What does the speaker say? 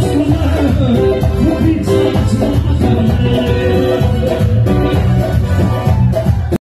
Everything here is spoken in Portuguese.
Bolsonaro.